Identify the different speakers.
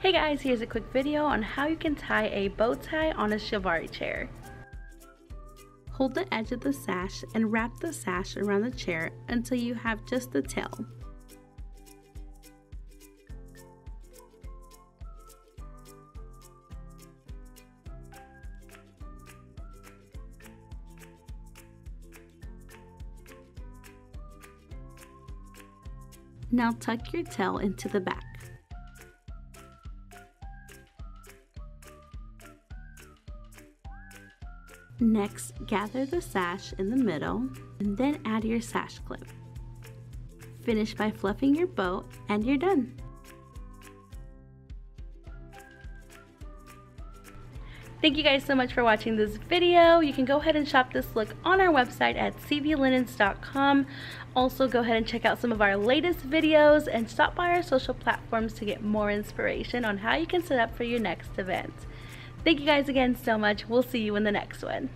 Speaker 1: Hey guys, here's a quick video on how you can tie a bow tie on a Chiavari chair. Hold the edge of the sash and wrap the sash around the chair until you have just the tail. Now tuck your tail into the back. Next, gather the sash in the middle and then add your sash clip. Finish by fluffing your bow and you're done. Thank you guys so much for watching this video. You can go ahead and shop this look on our website at cvlinens.com. Also go ahead and check out some of our latest videos and stop by our social platforms to get more inspiration on how you can set up for your next event. Thank you guys again so much. We'll see you in the next one.